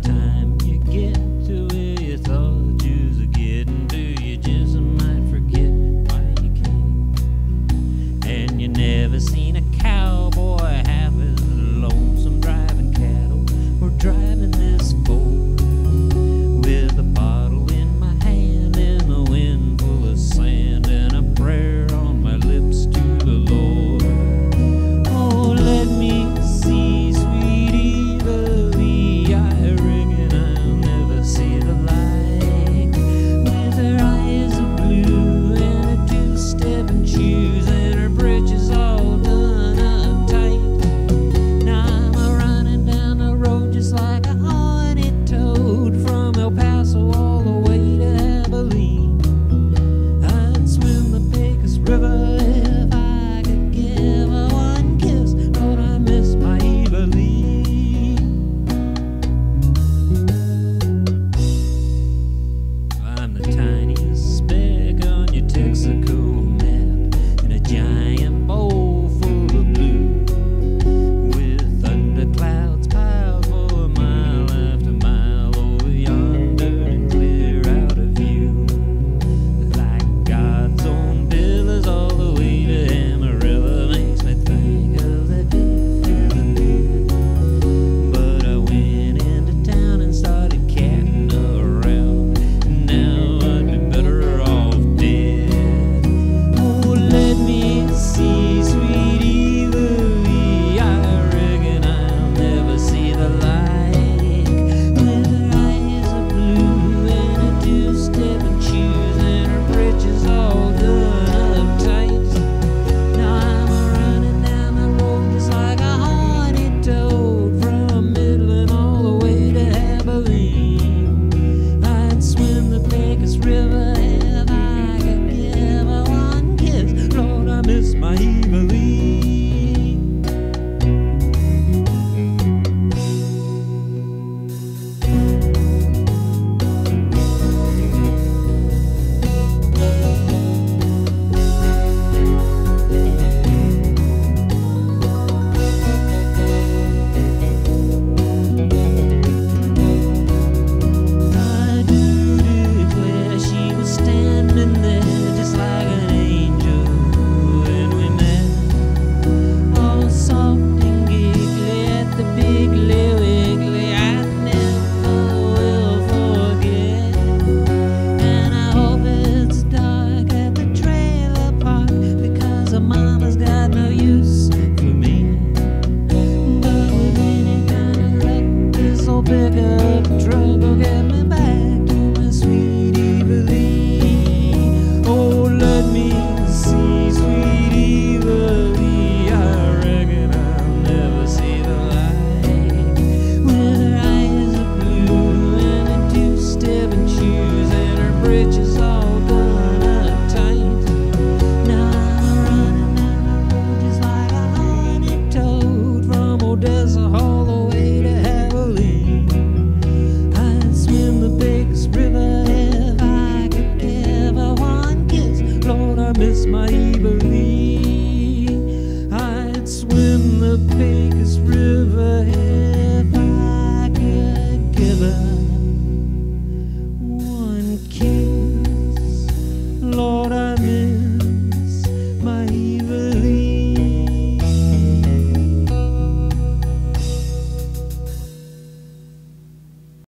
time. way to I'd swim the biggest river if I could one kiss. Lord, I miss my Evelyn.